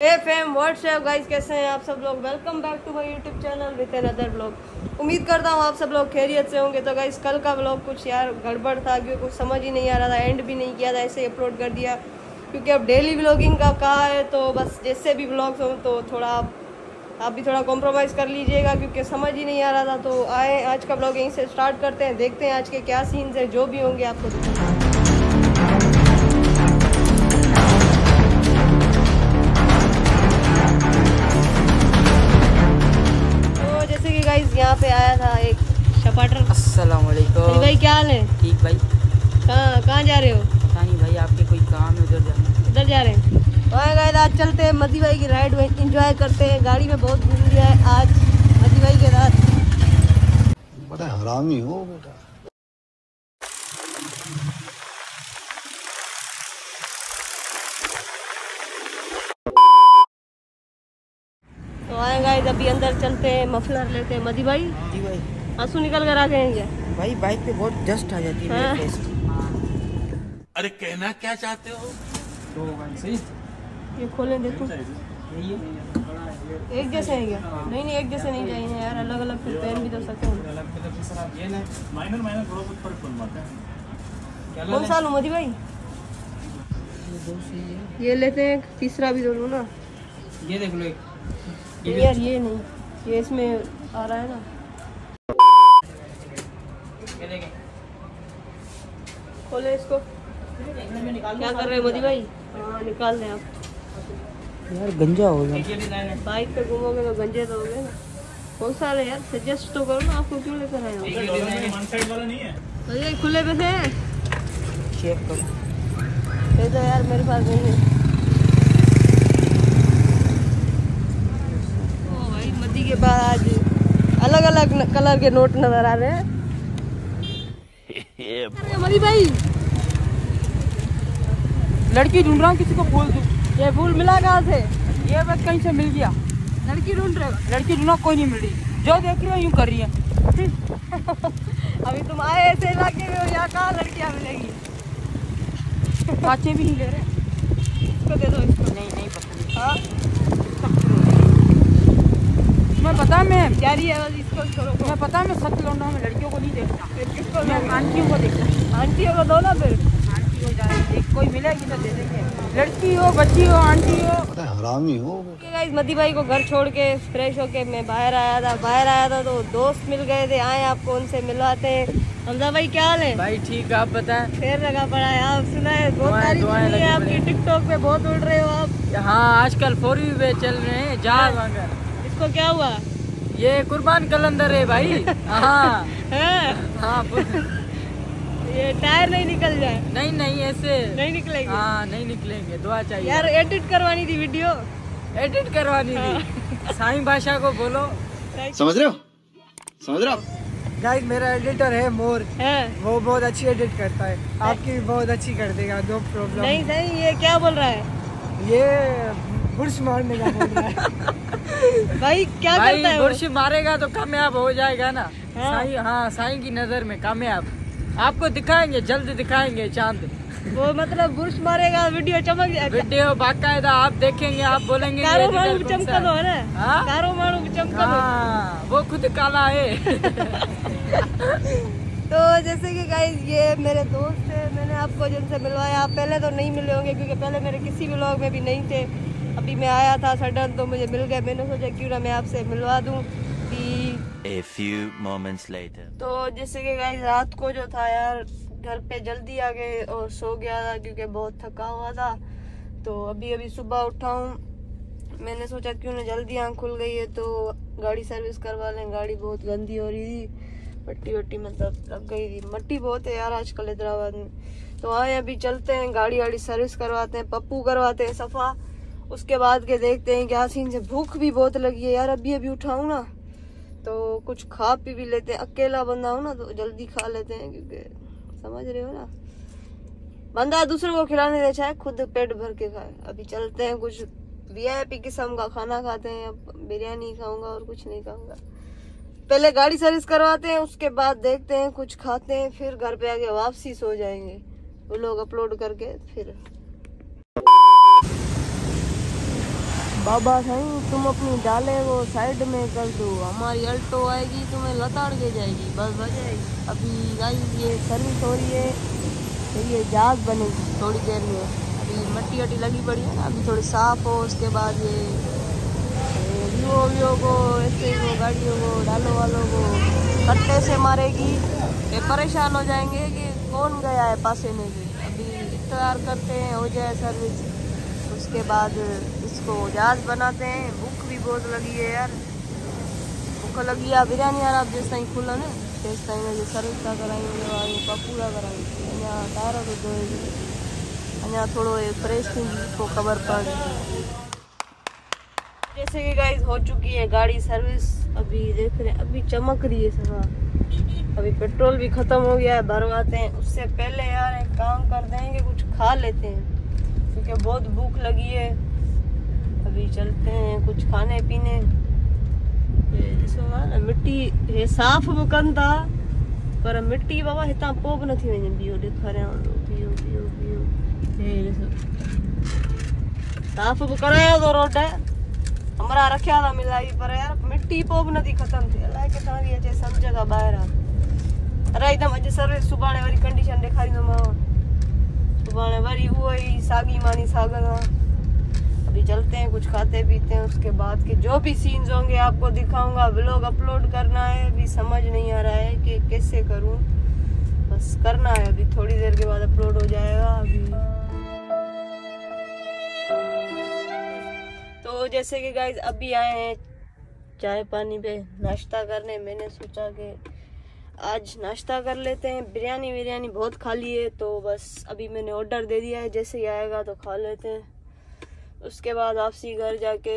M WhatsApp guys कैसे हैं आप सब लोग? Welcome back to my YouTube channel with another blog उम्मीद करता हूँ आप सब लोग खैरियत से होंगे। तो गाइस कल का ब्लॉग कुछ यार गड़बड़ था, क्योंकि कुछ समझ ही नहीं आ रहा था एंड भी नहीं किया था, ऐसे ही अपलोड कर दिया। क्योंकि अब डेली ब्लॉगिंग का कहा है तो बस जैसे भी ब्लॉग्स हों तो थोड़ा आप आप भी थोड़ा कॉम्प्रोमाइज़ कर लीजिएगा, क्योंकि समझ ही नहीं आ रहा था। तो आए, आज का ब्लॉग यहीं से स्टार्ट करते हैं, देखते हैं आज के क्या सीन्स हैं, जो भी होंगे आपको यहाँ पे आया था एक शपाटर। अस्सलाम वालेकुम भाई क्या हाल है? ठीक भाई। कहाँ कहाँ जा रहे हो? पता नहीं भाई आपके कोई काम है उधर जाना? उधर जा रहे हैं। तो आए आज चलते हैं मदी भाई की राइड इंजॉय करते हैं। गाड़ी में बहुत घूम लिया है आज मदी भाई के रात बड़ा हरामी हो बेटा तो गाइस अभी अंदर चलते हैं मफलर लेते हैं। मदी भाई? जी भाई। आँसू निकल कर आ गए हैं भाई बाइक पे बहुत डस्ट आ जाती है हाँ। अरे कहना क्या चाहते हो? ये खोलें देखो। एक जैसे हैं क्या? नहीं नहीं एक जैसे नहीं चाहिए यार। अलग अलग फिर पहन भी तो सकते हैं। माइनर माइनर थोड़ा बहुत फ़र्क बनवाता है। कौन सा लूँ मदी भाई? ये दो सही ये लेते हैं तीसरा भी दो लूँ ना। ये देख लो एक। यार ये नहीं ये इसमें आ रहा है ना। खोले इसको। क्या कर रहे हैं मोदी भाई? हाँ निकाल दें आप। यार गंजा हो गया। है। बाइक पे घूमोगे तो गंजे तो होगे ना। कौन सा है यार? सजेस्ट तो करो ना आपको क्यों लेकर आए हो? ये डिज़ाइन है वन साइड वाला नहीं है। अरे खुले पे थे शेप करो। ये तो यार मेरे पास नहीं है ओ भाई मदी के बाद आज अलग कलर के नोट नज़र आ रहे हैं। अरे भाई। लड़की ढूंढ रहा हूँ किसी को फूल दूँ। ये फूल मिला कहाँ से? ये बस कहीं से मिल गया। लड़की ढूंढ रहे हो? लड़की ढूंढा कोई नहीं मिल रही। जो देख रही हो यूँ कर रही है। अभी तुम आए ऐसे इलाके में हो यहाँ कहाँ लड़कियाँ मिलेगी? काचे भी नहीं ले रहे। इसको दे दो इसको। नहीं नहीं पता हाँ? तुम्हें पता मैं तुम्हें पता मैं सच लौंडा हूँ मैं लड़कियों को नहीं देखता। फिर किसको मैं? आंटियों को देखता। आंटियों को दो ना फिर। आंटी को कोई मिलेगी तो दे देंगे। लड़की हो बच्ची हो आंटी हो। हरामी हो। गाइस मदी भाई को घर छोड़ के फ्रेश होके मैं बाहर आया था बाहर आया था तो दोस्त मिल गए थे आए आपको उनसे मिलवाते हैं। हमजा भाई क्या हाल है? भाई ठीक आप बताएँ? फिर लगा पड़ा है आप सुना है बहुत दुआएँ सुनी है आपकी टिकटॉक पे बहुत उड़ रहे हो आप। हाँ आजकल फोर वी वे चल रहे हैं जा इसको क्या हुआ? ये कुर्बान कलंदर है भाई। हाँ। हाँ? ये टायर नहीं निकल जाए। नहीं नहीं ऐसे। नहीं निकलेगी? हाँ नहीं निकलेंगे दुआ चाहिए। यार एडिट करवानी थी वीडियो एडिट करवानी थी। साईं भाषा को बोलो। समझ रहे हो? समझ रहे हो गाइस मेरा एडिटर है मोर। है। वो बहुत अच्छी एडिट करता है। आपकी भी बहुत अच्छी कर देगा नो प्रॉब्लम नहीं नहीं ये क्या बोल रहा है? ये बुर्श मारने का बोल रहा है। भाई क्या भाई करता है? बुरश मारेगा तो कामयाब हो जाएगा ना। हाँ। साईं हाँ साईं की नज़र में कामयाब। आपको दिखाएँगे जल्द दिखाएँगे चाँद। वो मतलब बुर्श मारेगा वीडियो चमक जाएगा वीडियो बाकायदा आप देखेंगे आप बोलेंगे कारो मारू चमका दो है? है ना? हाँ? कारो मारू चमका दो। हाँ वो खुद काला है। तो जैसे कि गाइस ये मेरे दोस्त है मैंने आपको जिनसे मिलवाया। आप पहले तो नहीं मिले होंगे क्योंकि पहले मेरे किसी भी लोग में भी नहीं थे। अभी मैं आया था सडन तो मुझे मिल गए मैंने सोचा क्यों ना मैं आपसे मिलवा दूँ? A few moments later. तो जैसे कि गाइस रात को जो था यार घर पे जल्दी आ गए और सो गया था क्योंकि बहुत थका हुआ था। तो अभी अभी सुबह उठा हूँ। मैंने सोचा क्यों ना जल्दी आँख खुल गई है? तो गाड़ी सर्विस करवा लें। गाड़ी बहुत गंदी हो रही थी। मट्टी वट्टी मतलब लग गई थी। मट्टी बहुत है यार आजकल हैदराबाद में। तो आए अभी चलते हैं गाड़ी वाड़ी सर्विस करवाते हैं पप्पू करवाते हैं सफ़ा। उसके बाद के देखते हैं क्या सीन से भूख भी बहुत लगी है यार, अभी अभी उठाऊँ ना तो कुछ खा पी भी लेते हैं। अकेला बंदा हो ना तो जल्दी खा लेते हैं, क्योंकि समझ रहे हो ना। बंदा दूसरों को खिलाने दे, चाहे खुद पेट भर के खाए। अभी चलते हैं कुछ वीआईपी किस्म का खाना खाते हैं, अब बिरयानी खाऊँगा और कुछ नहीं खाऊँगा। पहले गाड़ी सर्विस करवाते हैं, उसके बाद देखते हैं, कुछ खाते हैं, फिर घर पे आके वापसी सो जाएँगे। वो लोग अपलोड करके, फिर बाबा सही तुम अपनी डाले वो साइड में कर दो। हमारी अल्टो आएगी, तुम्हें लताड़ के जाएगी। बस बजाएगी अभी गाइस ये सर्विस हो रही है फिर ये जहाज़ बनेगी थोड़ी देर में। अभी मट्टी वट्टी लगी पड़ी है ना, अभी थोड़ी साफ़ हो, उसके बाद ये वीवो वीवो को, ऐसे वो गाड़ियों को, डालो वालों को कट्टे से मारेगी। ये परेशान हो जाएँगे कि कौन गया है पासे में से अभी इंतज़ार करते हैं, हो जाए सर्विस उसके बाद इसको जहाज़ बनाते हैं। भूख भी बहुत लगी है यार। भूख लगी है। बिरयानी यार आप जिस टाइम खुला ना तेज टाइम में सर्विस का कराएँगे वालों का पूरा कराएँगे। अञा टायर तो धोएगी अञा थोड़ो फ्रेश थी इसको खबर पड़ जैसे कि गाइस हो चुकी है गाड़ी सर्विस अभी देख रहे हैं, अभी चमक रही है सवा अभी पेट्रोल भी खत्म हो गया है, भरवाते हैं। उससे पहले यार एक काम कर देंगे, कुछ खा लेते हैं। क्योंकि बहुत भूख लगी है। अभी चलते हैं कुछ खाने पीने। मिट्टी हे साफ़ कनि था पर मिट्टी बाबा हितां पोइ बि नथी वञे बीहो ॾेखारियांव साफ़ बि करायो रोड हमरा रखिया था मिलाई, पर यार मिट्टी पोइ बि नथी ख़तम थिए अलाए किथां थी अचे सभु जॻह ॿाहिरि आहे अरे हिकदमि अॼु सर्विस कंडीशन ॾेखारींदोमांव सुभाणे वरी उहो ई साॻी मानी साॻ सां अभी चलते हैं, कुछ खाते पीते हैं, उसके बाद के जो भी सीन्स होंगे आपको दिखाऊँगा। व्लॉग अपलोड करना है, अभी समझ नहीं आ रहा है कि कैसे करूँ। बस करना है, अभी थोड़ी देर के बाद अपलोड हो जाएगा अभी। तो जैसे कि गाइज़ अभी आए हैं चाय पानी पे नाश्ता करने। मैंने सोचा कि आज नाश्ता कर लेते हैं। बिरयानी बिरयानी बहुत खा ली है तो बस अभी मैंने ऑर्डर दे दिया है। जैसे ही आएगा तो खा लेते हैं। उसके बाद आपसी घर जाके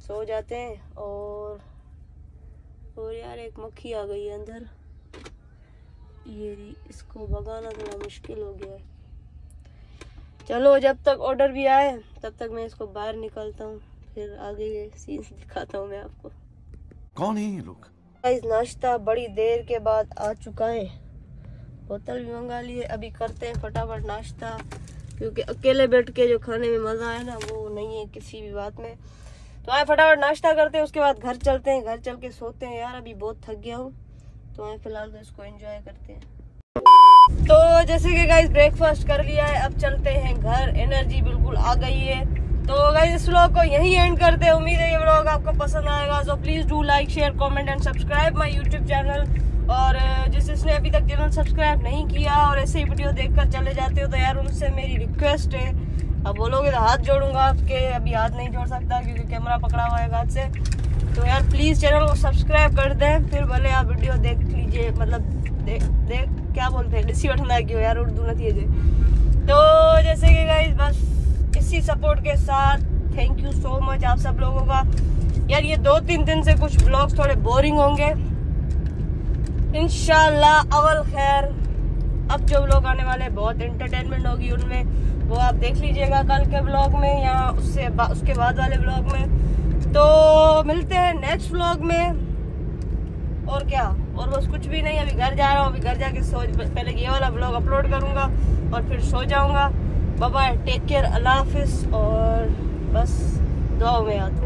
सो जाते हैं और और यार एक मक्खी आ गई है अंदर। ये इसको भगाना थोड़ा मुश्किल हो गया है। चलो जब तक ऑर्डर भी आए तब तक मैं इसको बाहर निकालता हूँ। फिर आगे ये सीन्स दिखाता हूँ मैं आपको। कौन है ये लोग? नाश्ता बड़ी देर के बाद आ चुका है। बोतल भी मंगा ली है। अभी करते हैं फटाफट नाश्ता। क्योंकि अकेले बैठ के जो खाने में मज़ा है ना, वो नहीं है किसी भी बात में। तो आए फटाफट नाश्ता करते हैं, उसके बाद घर चलते हैं, घर चल के सोते हैं। यार, अभी बहुत थक गया हूँ तो आए फ़िलहाल तो इसको एंजॉय करते हैं। तो जैसे कि गाइस ब्रेकफास्ट कर लिया है, अब चलते हैं घर। एनर्जी बिल्कुल आ गई है। तो गाइस इस व्लॉग को यही एंड करते हैं। उम्मीद है ये व्लॉग आपको पसंद आएगा। So please do like share comment and subscribe my YouTube channel और जिस जिसने अभी तक चैनल सब्सक्राइब नहीं किया और ऐसे ही वीडियो देखकर चले जाते हो तो यार उनसे मेरी रिक्वेस्ट है। अब बोलोगे तो हाथ जोड़ूँगा आपके, अभी हाथ नहीं जोड़ सकता क्योंकि कैमरा पकड़ा हुआ है हाथ से। तो यार प्लीज़ चैनल को सब्सक्राइब कर दें, फिर भले आप वीडियो देख लीजिए मतलब देख देख, क्या बोलते हैं डिसी वठंदा क्यों, यार उर्दू नहीं है तो जैसे कि गाइस बस इसी सपोर्ट के साथ थैंक यू सो मच आप सब लोगों का। यार ये दो तीन दिन से कुछ ब्लॉग्स थोड़े बोरिंग होंगे। इनशाला अवल खैर। अब जो ब्लॉग आने वाले बहुत इंटरटेनमेंट होगी उनमें। वो आप देख लीजिएगा कल के ब्लॉग में या उससे बा, उसके बाद वाले ब्लॉग में। तो मिलते हैं नेक्स्ट ब्लॉग में। और क्या? और बस कुछ भी नहीं अभी घर जा रहा हूँ। अभी घर जाके सो पहले ये वाला ब्लॉग अपलोड करूँगा और फिर सो जाऊँगा। बाबा टेक केयर अल्लाह हाफिज़। और बस दुआ में याद